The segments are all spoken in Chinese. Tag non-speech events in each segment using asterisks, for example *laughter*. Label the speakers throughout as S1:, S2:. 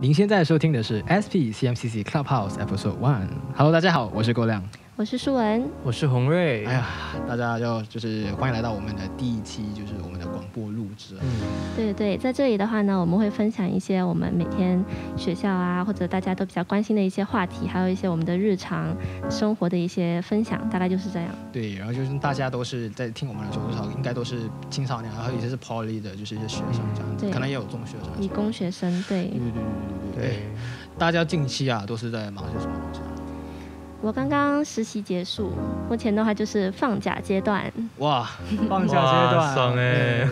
S1: 您现在收听的是 SP CMCC Clubhouse Episode One。Hello，大家好，我是郭亮。
S2: 我是舒文，
S3: 我是洪瑞。
S1: 哎呀，大家要就是欢迎来到我们的第一期，就是我们的广播录制。
S2: 嗯，对对对，在这里的话呢，我们会分享一些我们每天学校啊，或者大家都比较关心的一些话题，还有一些我们的日常生活的一些分享，大概就是这样。
S1: 对，然后就是大家都是在听我们的时候，多少应该都是青少年，然后有些是 Poly 的，就是一些学生这样子，可能也有中学生、
S2: 理工学生。对，
S1: 对对对对对对。大家近期啊，都是在忙些什么？
S2: 我刚刚实习结束，目前的话就是放假阶段。
S1: 哇，放假阶段，
S3: 爽哎！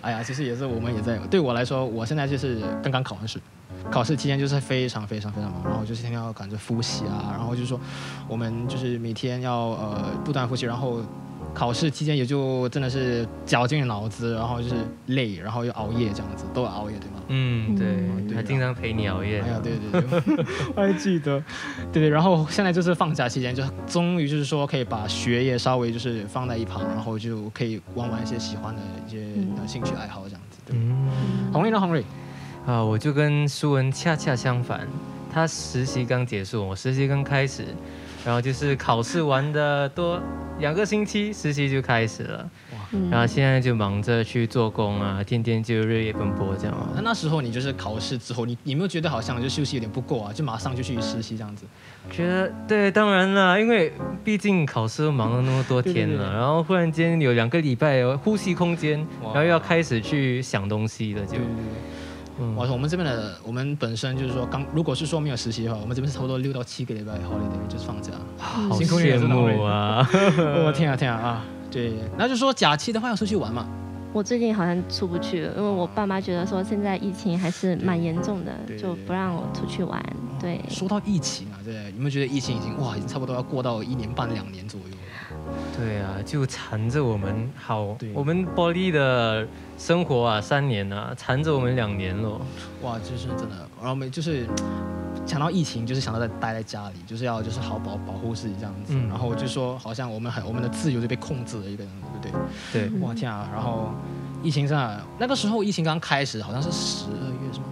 S1: 哎呀，其实也是我们也在。对我来说，我现在就是刚刚考完试，考试期间就是非常非常非常忙，然后就是天天要赶着复习啊，然后就是说我们就是每天要呃不断复习，然后。考试期间也就真的是绞尽脑汁，然后就是累，然后又熬夜这样子，都熬夜对吗？
S3: 嗯，对，他经常陪你熬夜。
S1: 哎呀，对对对，*laughs* 我还记得，对对。然后现在就是放假期间，就终于就是说可以把学业稍微就是放在一旁，然后就可以玩玩一些喜欢的一些兴趣爱好这样子。嗯，红瑞呢？红瑞
S3: 啊，我就跟舒文恰恰相反，他实习刚结束，我实习刚开始。然后就是考试完的多两个星期，实习就开始了。然后现在就忙着去做工啊，天天就日夜奔波这样。
S1: 那那时候你就是考试之后，你有没有觉得好像就休息有点不够啊？就马上就去实习这样子？
S3: 觉得对，当然了，因为毕竟考试都忙了那么多天了，然后忽然间有两个礼拜呼吸空间，然后又要开始去想东西了就。
S1: 我说我们这边的，我们本身就是说，刚如果是说没有实习的话，我们这边是差不多六到七个礼拜 holiday 就是放假，
S3: 好羡慕啊！*laughs*
S1: 我天啊天啊啊！对，那就说假期的话要出去玩嘛。
S2: 我最近好像出不去了，因为我爸妈觉得说现在疫情还是蛮严重的，就不让我出去玩。对，
S1: 说到疫情啊，对，有没有觉得疫情已经哇，已经差不多要过到一年半两年左右？
S3: 对啊，就缠着我们好，我们玻璃的生活啊，三年啊，缠着我们两年了。
S1: 哇，就是真的，然后我们就是想到疫情，就是想到在待在家里，就是要就是好保保护自己这样子。然后就说好像我们很我们的自由就被控制了一个样子，对不
S3: 对？
S1: 对，哇天啊！然后疫情上那个时候疫情刚开始，好像是十二月是吗？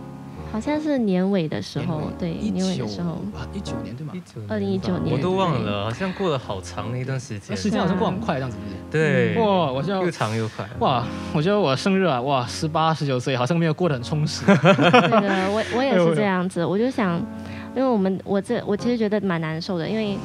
S2: 好像是年尾的时候，对，年尾的时候。
S1: 啊，一九年对吗？
S2: 二零一九年，
S3: 我都忘了，好像过了好长的一段时间，
S1: 时间好像过很快这样子，
S3: 对，
S1: 哇，我
S3: 又长又快，
S1: 哇，我觉得我生日啊，哇，十八十九岁好像没有过得很充实，
S2: 对的，我我也是 *laughs* 这样子，我就想，因为我们我这我其实觉得蛮难受的，因为。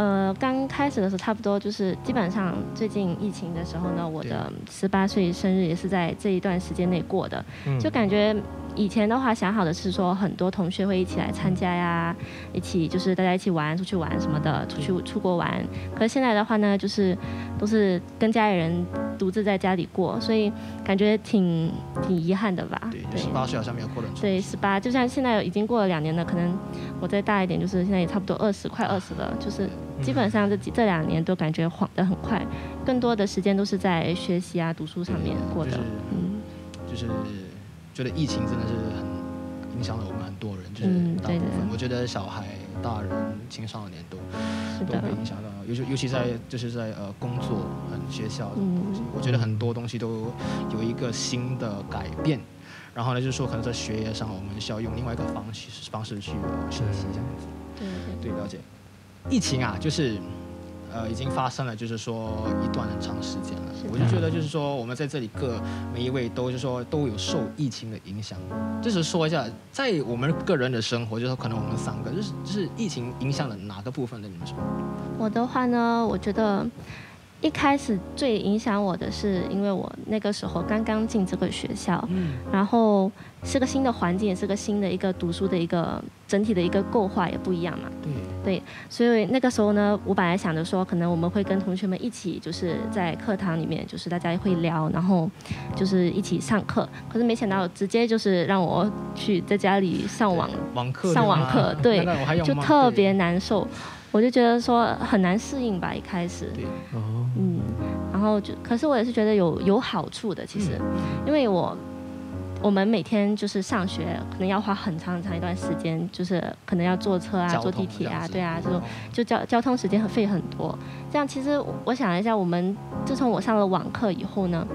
S2: 呃，刚开始的时候，差不多就是基本上最近疫情的时候呢，我的十八岁生日也是在这一段时间内过的，就感觉以前的话想好的是说很多同学会一起来参加呀，一起就是大家一起玩出去玩什么的，出去出国玩。可是现在的话呢，就是都是跟家里人独自在家里过，所以感觉挺挺遗憾的吧。
S1: 对，十八岁好像没有过的。
S2: 对，十八，就像现在已经过了两年了，可能我再大一点，就是现在也差不多二十，快二十了，就是。基本上这几这两年都感觉晃得很快，更多的时间都是在学习啊、读书上面过的。
S1: 嗯，就是觉得疫情真的是很影响了我们很多人，就是大部分。我觉得小孩、大人、青少年都都会影响到，尤其尤其在就是在呃工作、很学校这种东西，我觉得很多东西都有一个新的改变。然后呢，就是说可能在学业上，我们需要用另外一个方式方式去学习这样子。
S2: 对
S1: 对，了解。疫情啊，就是，呃，已经发生了，就是说一段很长时间了。我就觉得，就是说，我们在这里各每一位都，就是说都有受疫情的影响。就是说一下，在我们个人的生活，就是可能我们三个，就是就是疫情影响了哪个部分的你们说？
S2: 我的话呢，我觉得。一开始最影响我的是，因为我那个时候刚刚进这个学校，嗯然后是个新的环境，也是个新的一个读书的一个整体的一个构化也不一样嘛。对，所以那个时候呢，我本来想着说，可能我们会跟同学们一起，就是在课堂里面，就是大家会聊，然后就是一起上课。可是没想到，直接就是让我去在家里上网
S1: 网课
S2: 上网课，对，*laughs* 就特别难受。我就觉得说很难适应吧，一开始。
S1: 对。
S2: 哦。嗯，然后就，可是我也是觉得有有好处的，其实，因为我我们每天就是上学，可能要花很长很长一段时间，就是可能要坐车啊，坐地铁啊，对啊，这种就交交通时间很费很多。这样其实我想一下，我们自从我上了网课以后呢，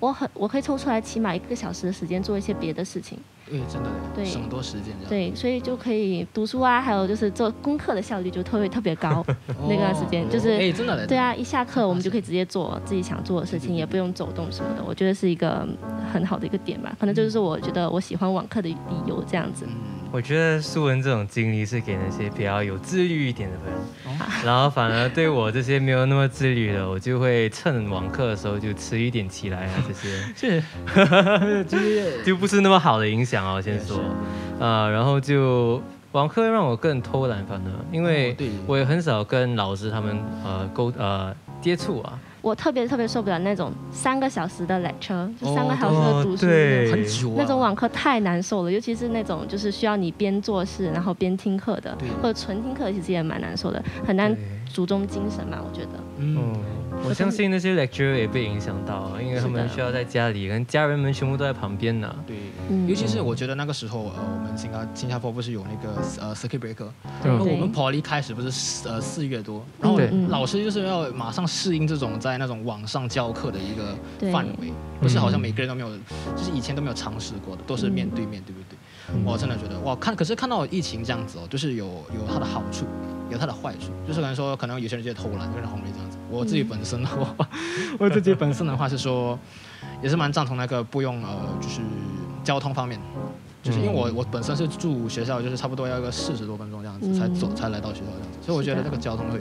S2: 我很我可以抽出来起码一个小时的时间做一些别的事情。
S1: 对，真的，对，省多时间，
S2: 对，所以就可以读书啊，还有就是做功课的效率就特别特别高。*laughs* 那段时间就是，
S1: 哎，真的，
S2: 对啊，一下课我们就可以直接做自己想做的事情，也不用走动什么的。我觉得是一个很好的一个点吧，可能就是我觉得我喜欢网课的理由这样子。
S3: 我觉得素文这种经历是给那些比较有自律一点的朋友，然后反而对我这些没有那么自律的，我就会趁网课的时候就迟一点起来啊，这些 *laughs*
S1: 是，*laughs* *laughs*
S3: 就不是那么好的影响哦。先说，啊，然后就网课让我更偷懒，反而因为我也很少跟老师他们呃沟呃接触啊。
S2: 我特别特别受不了那种三个小时的 lecture，就三个小时的读书，
S1: 很久，
S2: 那种网课太难受了。尤其是那种就是需要你边做事然后边听课的，或者纯听课，其实也蛮难受的，很难集中精神嘛，我觉得。
S3: 嗯。我相信那些 lecturer 也被影响到，因为他们需要在家里，跟家人们全部都在旁边呢。
S1: 对，尤其是我觉得那个时候，呃，我们新加新加坡不是有那个呃 circuit breaker，然后我们 poly 开始不是呃四月多，然后老师就是要马上适应这种在那种网上教课的一个范围，不是好像每个人都没有，就是以前都没有尝试过的，都是面对面对不对？我真的觉得哇，看可是看到疫情这样子哦，就是有有它的好处，有它的坏处，就是可能说可能有些人就偷懒，就像红梅这样子。我自己本身的话，*laughs* 我自己本身的话是说，也是蛮赞同那个不用呃，就是交通方面，就是因为我我本身是住学校，就是差不多要个四十多分钟这样子才走才来到学校这样子，所以我觉得这个交通会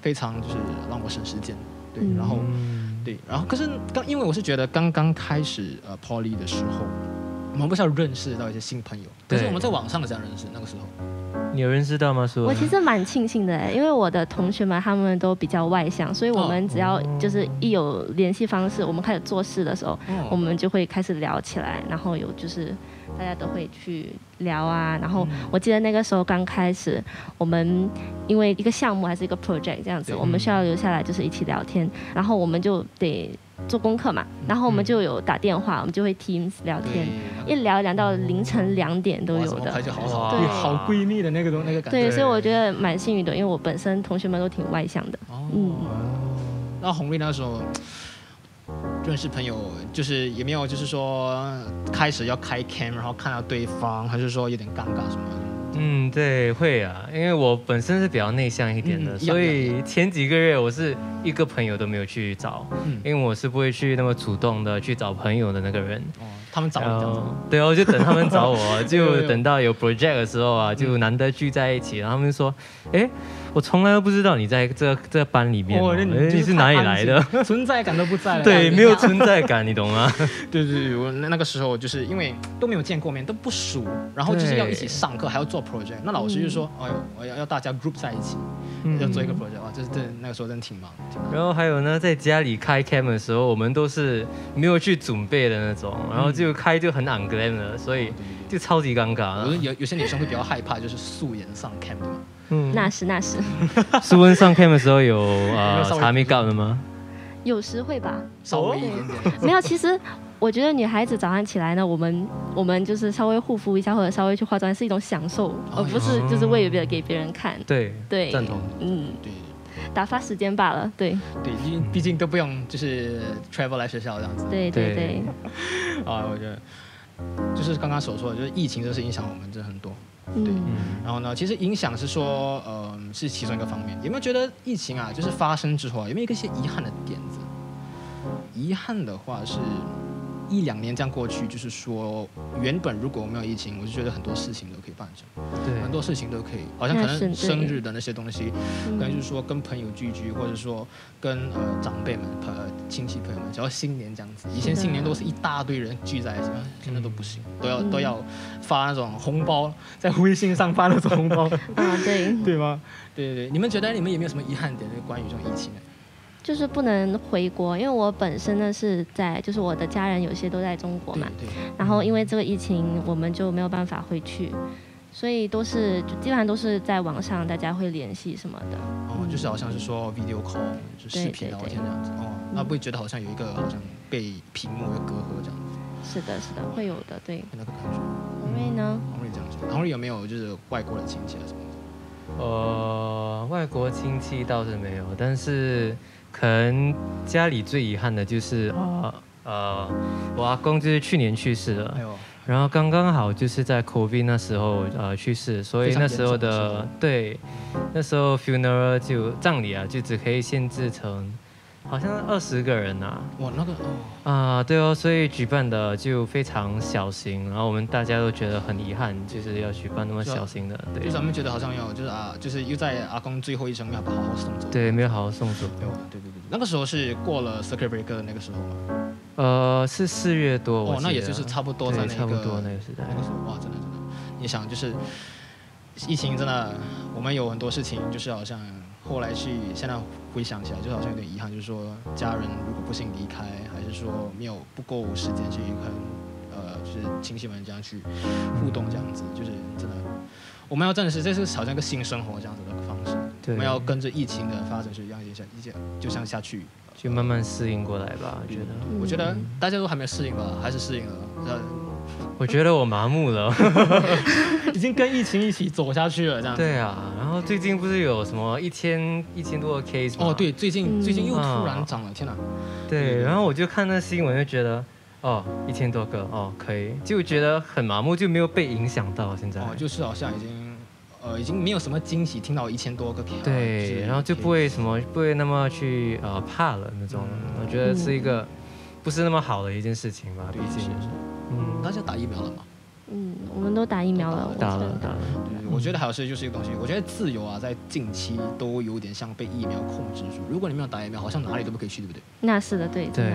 S1: 非常就是让我省时间，对，然后对，然后可是刚因为我是觉得刚刚开始呃 Poly 的时候，我们不是要认识到一些新朋友，可是我们在网上的这样认识那个时候。
S3: 你有认识到吗？说
S2: 我其实蛮庆幸的哎，因为我的同学们他们都比较外向，所以我们只要就是一有联系方式，我们开始做事的时候，我们就会开始聊起来，然后有就是大家都会去聊啊。然后我记得那个时候刚开始，我们因为一个项目还是一个 project 这样子，我们需要留下来就是一起聊天，然后我们就得。做功课嘛，然后我们就有打电话，我们就会 Teams 聊天，一聊聊到凌晨两点都有的，
S1: 对，好闺蜜的那个东那个感觉。
S2: 对，所以我觉得蛮幸运的，因为我本身同学们都挺外向的。嗯，
S1: 那红丽那时候认识朋友，就是也没有，就是说开始要开 cam，然后看到对方，还是说有点尴尬什么？
S3: 嗯，对，会啊，因为我本身是比较内向一点的，所以前几个月我是一个朋友都没有去找，嗯因为我是不会去那么主动的去找朋友的那个人。哦，
S1: 他们找你，
S3: 对哦，就等他们找我，*laughs* 就等到有 project 的时候啊，就难得聚在一起，然后他们说，哎。我从来都不知道你在这这班里面，你是哪里来的？
S1: 存在感都不在了。
S3: 对，没有存在感，你懂吗？*laughs*
S1: 对对对，我那那个时候就是因为都没有见过面，都不熟，然后就是要一起上课，还要做 project。那老师就说：“哎呦，我要要大家 group 在一起，要做一个 project 啊！”就是这那个时候真的挺忙。
S3: 然后还有呢，在家里开 cam 的时候，我们都是没有去准备的那种，然后就开就很 unglam 的，所以就超级尴尬。
S1: 有有些女生会比较害怕，就是素颜上 cam 对吗？
S2: 嗯，那是那是。*laughs*
S3: 苏温上 cam 的时候有呃查 make up 的吗？
S2: 有时会吧，
S1: 稍微一点点。
S2: 没有，其实我觉得女孩子早上起来呢，我们我们就是稍微护肤一下或者稍微去化妆是一种享受，而不是就是为了给别人看。
S3: 对
S2: 对，
S3: 赞同。
S1: 嗯，对，
S2: 打发时间罢了。对
S1: 对，因为毕竟都不用就是 travel 来学校这样子。
S2: 对对对。
S1: 啊，我觉得就是刚刚所说的，就是疫情这是影响我们真的很多。对，然后呢？其实影响是说，呃，是其中一个方面。有没有觉得疫情啊，就是发生之后啊，有没有一些遗憾的点子？遗憾的话是。一两年这样过去，就是说，原本如果没有疫情，我就觉得很多事情都可以办成，
S3: 对，
S1: 很多事情都可以，好像可能生日的那些东西，可能就是说跟朋友聚聚，或者说跟呃长辈们、朋亲戚朋友们，只要新年这样子，以前新年都是一大堆人聚在一起，现在都不行，都要都要发那种红包，在微信上发那种红包，*laughs*
S2: 啊对，*laughs*
S1: 对吗？对对对，你们觉得你们有没有什么遗憾点？关于这种疫情？
S2: 就是不能回国，因为我本身呢是在，就是我的家人有些都在中国嘛，然后因为这个疫情，我们就没有办法回去，所以都是就基本上都是在网上大家会联系什么的。
S1: 哦，就是好像是说 video call，就视频聊天这样子。哦，那不会觉得好像有一个好像被屏幕的隔阂这样子？
S2: 是的，是的，会有的，对。
S1: 那个感觉。
S2: 红瑞呢？
S1: 红瑞这样子，红瑞有没有就是外国的亲戚啊什么的？
S3: 呃，外国亲戚倒是没有，但是。可能家里最遗憾的就是啊，呃，我阿公就是去年去世了，然后刚刚好就是在 COVID 那时候呃去世，所以那时候的对，那时候 funeral 就葬礼啊，就只可以限制成。好像二十个人呐，
S1: 哇，那个
S3: 哦，啊，对哦，所以举办的就非常小型，然后我们大家都觉得很遗憾，就是要举办那么小型的，
S1: 对，就咱们觉得好像要就是啊，就是又在阿公最后一生没有好好送走，
S3: 对，没有好好送走，
S1: 对，对对对，那个时候是过了 circuit breaker 的那个时候吗？
S3: 呃，是四月多，
S1: 哦，那也就是差不多在那个
S3: 差不多那个时代，
S1: 那个时候哇，真的真的，你想就是疫情真的，我们有很多事情就是好像。后来去现在回想起来，就好像有点遗憾，就是说家人如果不幸离开，还是说没有不够时间去跟呃，就是亲戚们这样去互动，这样子，就是真的，我们要真的是这是好像一个新生活这样子的方式，我们要跟着疫情的发展是一样一下一件就像下去，
S3: 就慢慢适应过来吧。我觉得，
S1: 我觉得大家都还没适应吧，还是适应了。
S3: 我觉得我麻木了，*laughs*
S1: 已经跟疫情一起走下去了，这样。
S3: 对啊，然后最近不是有什么一千一千多个 case 吗？
S1: 哦，对，最近最近又突然涨了，天哪！
S3: 对，然后我就看那新闻，就觉得，哦，一千多个，哦，可以，就觉得很麻木，就没有被影响到现在。哦，
S1: 就是好像已经，呃，已经没有什么惊喜，听到一千多个 case。
S3: 对，然后就不会什么，不会那么去呃怕了那种。我觉得是一个不是那么好的一件事情吧，毕竟。
S1: 嗯，大家打疫苗了吗？
S2: 嗯，我们都打疫苗了，
S3: 打了打了。
S1: 对，我觉得还有是就是一个东西，我觉得自由啊，在近期都有点像被疫苗控制住。如果你没有打疫苗，好像哪里都不可以去，对不对？
S2: 那是的，对
S3: 对。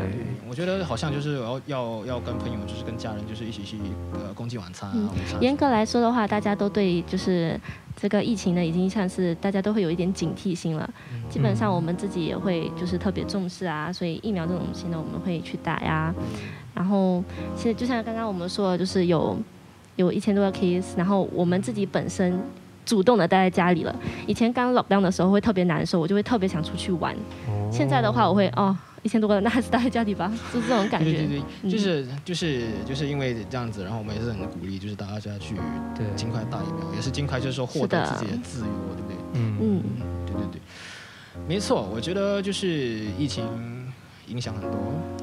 S1: 我觉得好像就是要要要跟朋友，就是跟家人，就是一起去呃共进晚餐啊。
S2: 严格来说的话，大家都对就是这个疫情呢，已经算是大家都会有一点警惕心了。基本上我们自己也会就是特别重视啊，所以疫苗这种东西呢，我们会去打呀。然后，其实就像刚刚我们说的，就是有有一千多个 case，然后我们自己本身主动的待在家里了。以前刚 lockdown 的时候会特别难受，我就会特别想出去玩。现在的话，我会哦，一千多个，那还是待在家里吧，就是这种感觉。
S1: 对对对，就是就是就是因为这样子，然后我们也是很鼓励，就是大家去对尽快打疫苗，也是尽快就是说获得自己的自由，对不对？嗯嗯，对对对，没错，我觉得就是疫情。影响很多，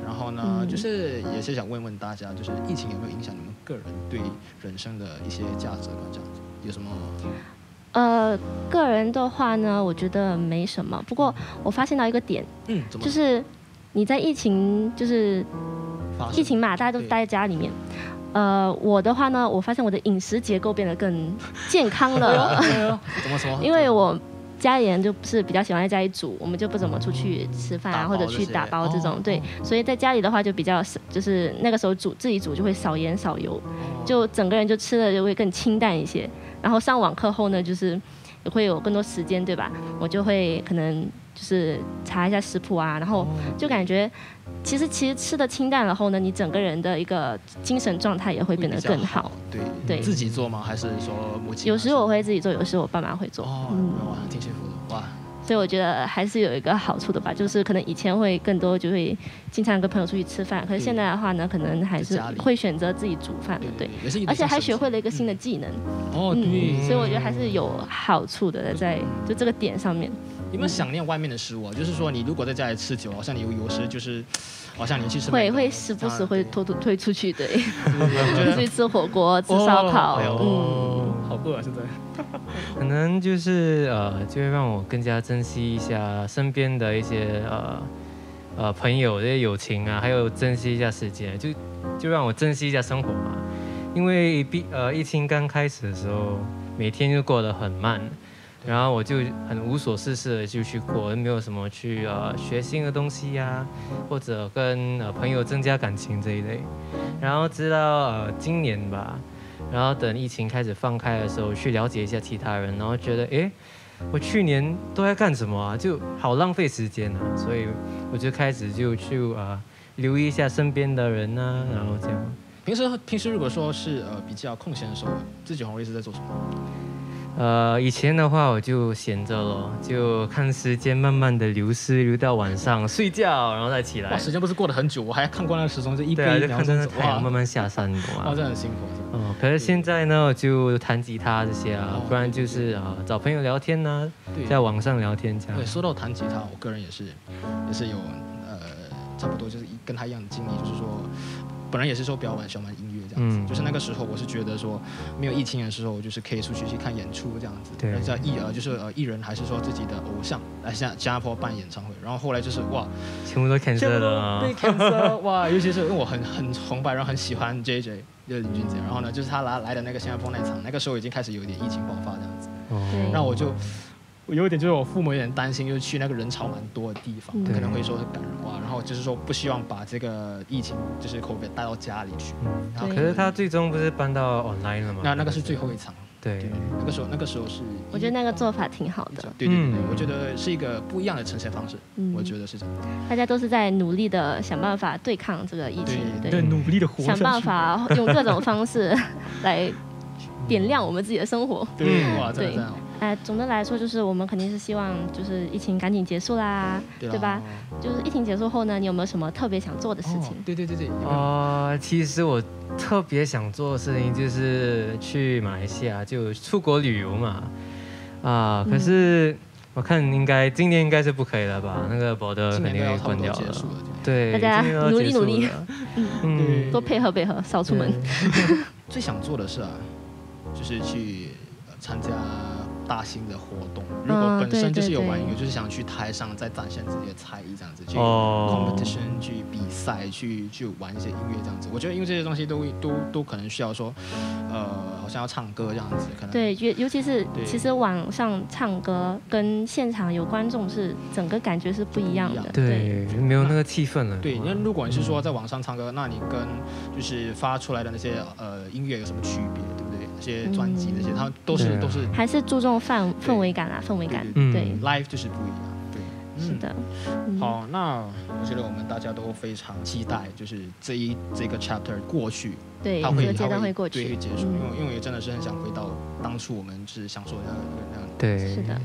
S1: 然后呢，就是也是想问问大家，就是疫情有没有影响你们个人对人生的一些价值观？这样子有什么？
S2: 呃，个人的话呢，我觉得没什么。不过我发现到一个点，嗯，就是你在疫情就是疫情嘛，大家都待在家里面。呃，我的话呢，我发现我的饮食结构变得更健康了。
S1: 怎么说？*laughs*
S2: 因为我。家里人就是比较喜欢在家里煮，我们就不怎么出去吃饭啊，或者去打包这种。对，所以在家里的话就比较少，就是那个时候煮自己煮就会少盐少油，就整个人就吃的就会更清淡一些。然后上网课后呢，就是也会有更多时间，对吧？我就会可能就是查一下食谱啊，然后就感觉。其实，其实吃的清淡了后呢，你整个人的一个精神状态也会变得更好。
S1: 对对，自己做吗？还是说母亲？
S2: 有时我会自己做，有时我爸妈会做。哦，
S1: 哇，挺幸福的哇。
S2: 所以我觉得还是有一个好处的吧，就是可能以前会更多就会经常跟朋友出去吃饭，可是现在的话呢，可能还是会选择自己煮饭，对，而且还学会了一个新的技能。
S1: 哦，对。
S2: 所以我觉得还是有好处的，在就这个点上面。
S1: 有没有想念外面的食物？就是说，你如果在家里吃久，好像你有有时就是，好像你去吃
S2: 会会时不时会偷偷推出去的，出 *laughs* 去吃火锅、吃烧烤，
S1: 嗯，好饿啊！现在 *laughs*
S3: 可能就是呃，就会让我更加珍惜一下身边的一些呃呃朋友这些友情啊，还有珍惜一下时间，就就让我珍惜一下生活嘛。因为毕呃疫情刚开始的时候，每天就过得很慢。然后我就很无所事事的就去过，没有什么去呃学新的东西呀，或者跟呃朋友增加感情这一类。然后直到呃今年吧，然后等疫情开始放开的时候，去了解一下其他人，然后觉得哎，我去年都在干什么啊？就好浪费时间啊！所以我就开始就去啊留意一下身边的人呐，然后这样。
S1: 平时平时如果说是呃比较空闲的时候，自己会一直在做什么？
S3: 呃，以前的话我就闲着了，就看时间慢慢的流失，流到晚上睡觉，然后再起来。
S1: 哇，时间不是过得很久，我还看过那个时钟，就一杯
S3: 就看着太阳慢慢下山，懂吗？
S1: 哇，真的很辛苦。
S3: 哦，可是现在呢，就弹吉他这些啊，不然就是啊找朋友聊天呐，在网上聊天这样。
S1: 对，说到弹吉他，我个人也是，也是有呃差不多就是跟他一样的经历，就是说。本来也是说比较晚喜欢玩音乐这样子，就是那个时候我是觉得说没有疫情的时候，我就是可以出去去看演出这样子。
S3: 对。
S1: 叫艺呃就是呃艺人还是说自己的偶像来新新加坡办演唱会，然后后来就是哇，
S3: 全部都 cancel 了。
S1: 被 cancel 哇，尤其是因为我很很崇拜，然后很喜欢 J J 就是林俊杰，然后呢就是他来来的那个新加坡那场，那个时候已经开始有点疫情爆发这样子。哦。然后我就。我有一点就是我父母有点担心，就是去那个人潮蛮多的地方，可能会说感染哇，然后就是说不希望把这个疫情就是 COVID 带到家里去。
S3: 然后可是他最终不是搬到 online 了吗？
S1: 那那个是最后一场。
S3: 对，
S1: 那个时候那个时候是。
S2: 我觉得那个做法挺好的。
S1: 对对对，我觉得是一个不一样的呈现方式。嗯，我觉得是这样。
S2: 大家都是在努力的想办法对抗这个疫情，
S1: 对，努力的活
S2: 想办法用各种方式来 *laughs* 点亮我们自己的生活。
S1: 对，哇，这样。
S2: 哎，总的来说就是我们肯定是希望就是疫情赶紧结束啦，对吧？就是疫情结束后呢，你有没有什么特别想做的事情？
S1: 对对对对。
S3: 啊，其实我特别想做的事情就是去马来西亚，就出国旅游嘛。啊，可是我看应该今年应该是不可以了吧？那个博德肯定会关掉了。对，
S2: 大家努力努力，嗯，多配合配合，少出门。*laughs*
S1: 最想做的事啊，就是去参加。大型的活动，如果本身就是有玩音乐，就是想去台上再展现自己的才艺，这样子去 competition 去比赛，去去玩一些音乐这样子。我觉得因为这些东西都都都可能需要说，呃，好像要唱歌这样子，可能
S2: 对，尤尤其是其实网上唱歌跟现场有观众是整个感觉是不一样的，
S3: 对，没有那个气氛了。
S1: 对，因为如果你是说在网上唱歌，那你跟就是发出来的那些呃音乐有什么区别？那些专辑那些，他都是都是
S2: 还是注重氛氛围感啊，氛围感，对
S1: ，live 就是不一样，
S2: 对，是的。
S1: 好，那我觉得我们大家都非常期待，就是这一这个 chapter 过去，
S2: 对，它会
S1: 它
S2: 会过去，
S1: 对，会结束，因为因为真的是很想回到当初我们是享受的那样，
S3: 对，
S2: 是的。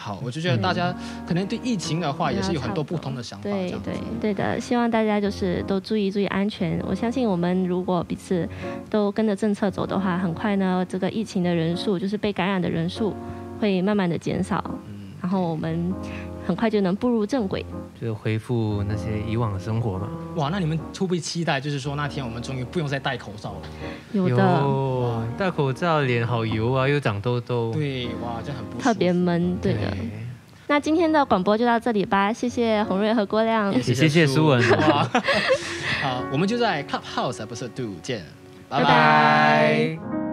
S1: 好，我就觉得大家可能对疫情的话也是有很多。不同的想法，
S2: 对对对的，希望大家就是都注意注意安全。我相信我们如果彼此都跟着政策走的话，很快呢，这个疫情的人数就是被感染的人数会慢慢的减少，嗯，然后我们很快就能步入正轨，
S3: 就恢复那些以往的生活嘛。
S1: 哇，那你们会不会期待，就是说那天我们终于不用再戴口罩了？
S2: 有的，
S3: 戴口罩脸好油啊，又长痘痘。
S1: 对，哇，这很不
S2: 特别闷，对的。那今天的广播就到这里吧，谢谢洪瑞和郭亮，
S3: 也谢谢苏文。*laughs*
S1: 好，我们就在 Clubhouse 不是 Do 见，拜拜。